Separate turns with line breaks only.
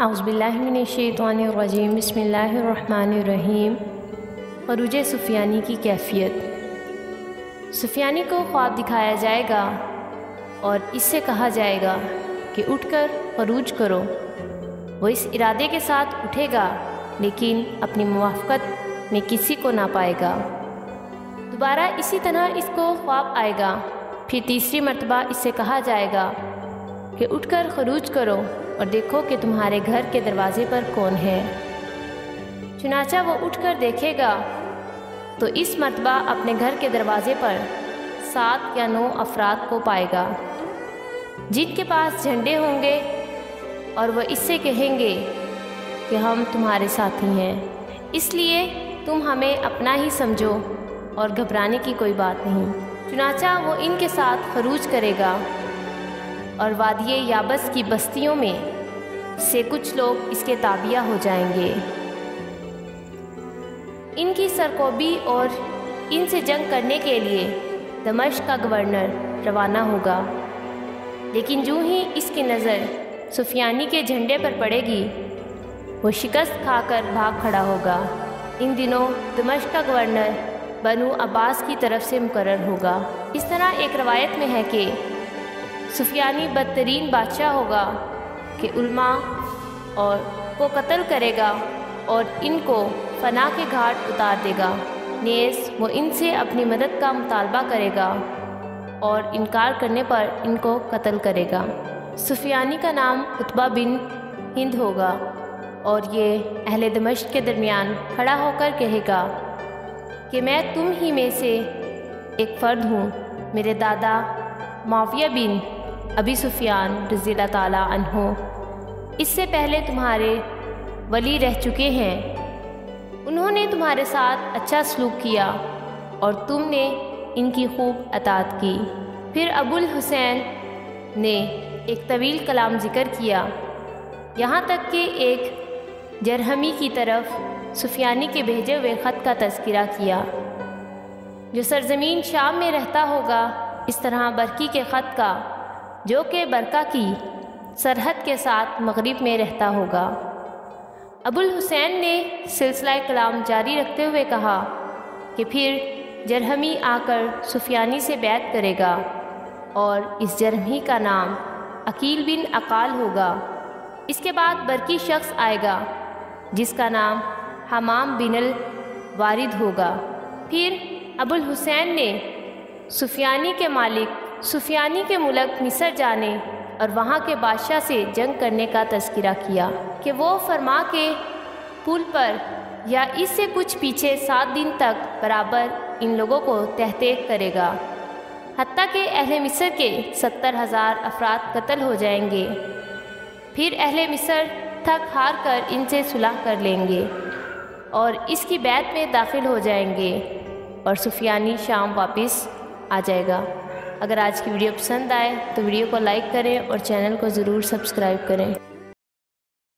आउज़बिल्लिनशैतवानरजीम बसमीम अरूज सुफियानी की कैफियत। सुफियानी को ख्वाब दिखाया जाएगा और इससे कहा जाएगा कि उठकर अरूज करो। वो इस इरादे के साथ उठेगा, लेकिन अपनी मुआफ़त में किसी को ना पाएगा। दोबारा इसी तरह इसको ख्वाब आएगा। फिर तीसरी मरतबा इससे कहा जाएगा कि उठकर खरूज करो और देखो कि तुम्हारे घर के दरवाज़े पर कौन है। चुनाचा वो उठकर देखेगा तो इस मरतबा अपने घर के दरवाज़े पर सात या नौ अफराद को पाएगा। जिनके पास झंडे होंगे और वह इससे कहेंगे कि हम तुम्हारे साथी हैं। इसलिए तुम हमें अपना ही समझो और घबराने की कोई बात नहीं। चुनाचा वो इनके साथ खरूज करेगा। और वादिय याबस की बस्तियों में से कुछ लोग इसके ताबिया हो जाएँगे। इनकी सरकोबी और इनसे जंग करने के लिए दमश का गवर्नर रवाना होगा। लेकिन जो ही इसकी नज़र सुफियानी के झंडे पर पड़ेगी, वो शिकस्त खाकर भाग खड़ा होगा। इन दिनों दमश का गवर्नर बनु अब्बास की तरफ़ से मुकर होगा। इस तरह एक रवायत में है कि सुफियानी बदतरीन बादशाह होगा कि उल्मा और को कत्ल करेगा और इनको फना के घाट उतार देगा। नेज़ वो इनसे अपनी मदद का मुतालबा करेगा और इनकार करने पर इनको कत्ल करेगा। सुफियानी का नाम उतबा बिन हिंद होगा और ये अहले दमश्क के दरमियान खड़ा होकर कहेगा कि मैं तुम ही में से एक फ़र्द हूँ, मेरे दादा माविया बिन अभी सुफियान रज़ी तहो इससे पहले तुम्हारे वली रह चुके हैं। उन्होंने तुम्हारे साथ अच्छा सलूक किया और तुमने इनकी खूब अतात की। फिर अबुल हुसैन ने एक तवील कलाम ज़िक्र किया। यहाँ तक कि एक जरहमी की तरफ़ सुफियानी के भेजे हुए ख़त का तस्करा किया, जो सरजमीन शाम में रहता होगा इस तरह बरकी के ख़त का। जो कि बरका की सरहद के साथ मगरिब में रहता होगा। अबुल हुसैन ने सिलसिला कलाम जारी रखते हुए कहा कि फिर जरहमी आकर सुफियानी से बैत करेगा और इस जरहमी का नाम अकील बिन अकाल होगा। इसके बाद बरकी शख्स आएगा, जिसका नाम हमाम बिनल वारिद होगा। फिर अबुल हुसैन ने सुफियानी के मालिक सुफियानी के मुल्क मिसर जाने और वहाँ के बादशाह से जंग करने का तस्करा किया कि वो फरमा के पुल पर या इससे कुछ पीछे सात दिन तक बराबर इन लोगों को तहतेक करेगा। हती के अहले मिस्र के सत्तर हज़ार अफराद कत्ल हो जाएँगे। फिर अहले मिस्र थक हार कर इनसे सुलह कर लेंगे और इसकी बैत में दाखिल हो जाएँगे और सुफियानी शाम वापस आ जाएगा। अगर आज की वीडियो पसंद आए तो वीडियो को लाइक करें और चैनल को ज़रूर सब्सक्राइब करें।